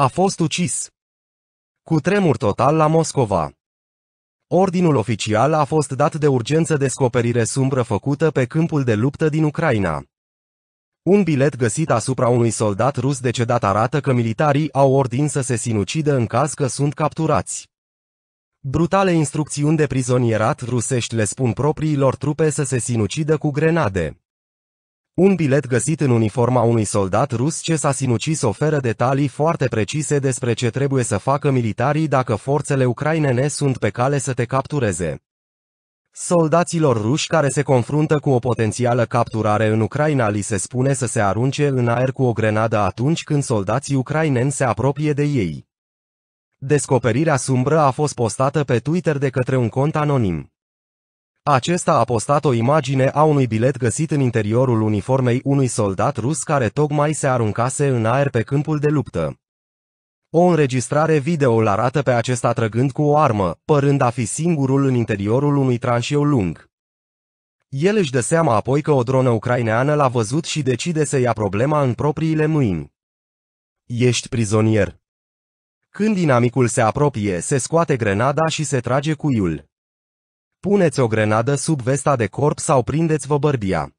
A fost ucis. Cu tremur total la Moscova. Ordinul oficial a fost dat de urgență descoperire sumbră făcută pe câmpul de luptă din Ucraina. Un bilet găsit asupra unui soldat rus decedat arată că militarii au ordin să se sinucidă în caz că sunt capturați. Brutale instrucțiuni de prizonierat rusești le spun propriilor trupe să se sinucidă cu grenade. Un bilet găsit în uniforma unui soldat rus ce s-a sinucis oferă detalii foarte precise despre ce trebuie să facă militarii dacă forțele ucrainene sunt pe cale să te captureze. Soldaților ruși care se confruntă cu o potențială capturare în Ucraina li se spune să se arunce în aer cu o grenadă atunci când soldații ucraineni se apropie de ei. Descoperirea sumbră a fost postată pe Twitter de către un cont anonim. Acesta a postat o imagine a unui bilet găsit în interiorul uniformei unui soldat rus care tocmai se aruncase în aer pe câmpul de luptă. O înregistrare video îl arată pe acesta trăgând cu o armă, părând a fi singurul în interiorul unui tranșeu lung. El își dă seama apoi că o dronă ucraineană l-a văzut și decide să ia problema în propriile mâini. Ești prizonier. Când dinamicul se apropie, se scoate grenada și se trage cuiul. Puneți o grenadă sub vesta de corp sau prindeți-vă bărbia.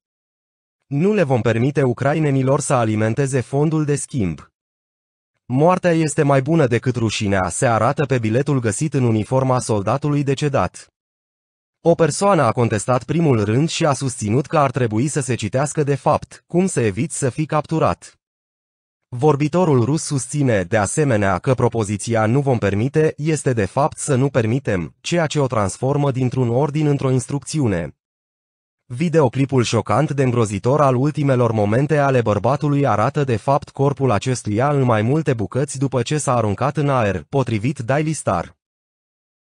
Nu le vom permite ucrainenilor să alimenteze fondul de schimb. Moartea este mai bună decât rușinea, se arată pe biletul găsit în uniforma soldatului decedat. O persoană a contestat primul rând și a susținut că ar trebui să se citească de fapt, cum să eviți să fii capturat. Vorbitorul rus susține, de asemenea, că propoziția nu vom permite este de fapt să nu permitem, ceea ce o transformă dintr-un ordin într-o instrucțiune. Videoclipul șocant de îngrozitor al ultimelor momente ale bărbatului arată de fapt corpul acestuia în mai multe bucăți după ce s-a aruncat în aer, potrivit Daily Star.